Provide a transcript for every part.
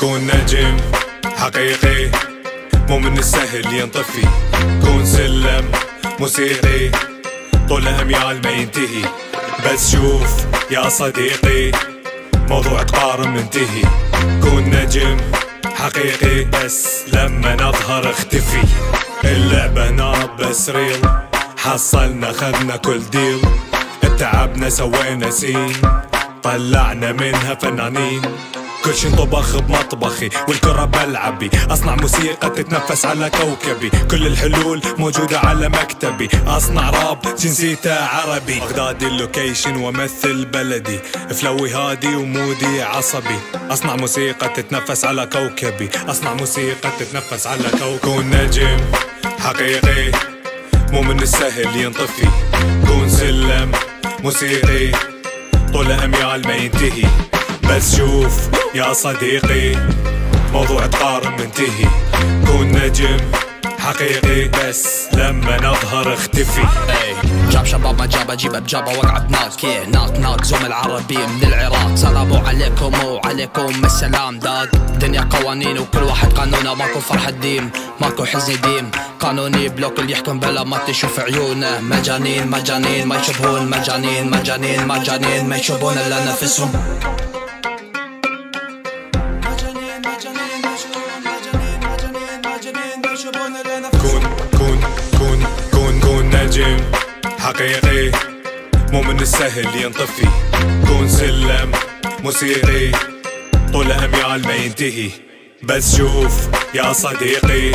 كون نجم حقيقي. مو من السهل ينطفي. كون سلم موسيقي. طول اميال ما ينتهي. بس شوف يا صديقي موضوع قارن منتهي. كون نجم حقيقي. بس لما نظهر اختفي. اللعبة نار بس ريل. حصلنا خذنا كل ديل. تعبنا سوينا سين. طلعنا منها فنانين. كل شي انطبخ بمطبخي والكرة بلعبي. أصنع موسيقى تتنفس على كوكبي. كل الحلول موجودة على مكتبي. أصنع راب جنسيته عربي. بغدادي ال location وامثل بلدي. flow ي هادي و mood ي عصبي. أصنع موسيقى تتنفس على كوكبي. أصنع موسيقى تتنفس على كوكبي. كون نجم حقيقي مو من السهل ينطفي. كون سلم موسيقي طول أميال ما ينتهي. بس شوف يا صديقي موضوع تقارن منتهي. كون نجم حقيقي بس لما نظهر اختفي. جاب شباب ما جاب أجيب بجابه بناك yeah. ناك ناك زوم العربي من العراق. سلامو عليكم وعليكم السلام. داد دنيا قوانين وكل واحد قانونه. ماكو فرحة ديم ماكو حزن ديم قانوني بلوك اللي يحكم بلا ما تشوف عيونه. مجانين مجانين ما يشبهون مجانين مجانين مجانين ما يشوفون إلا نفسهم. كون كون كون كون كون نجم حقيقي مو من السهل ينطفي كون سلم موسيقي طول اميال ما ينتهي بس شوف يا صديقي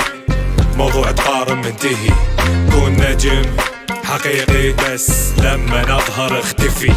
موضوع تقارن منتهي كون نجم حقيقي بس لما نظهر اختفي.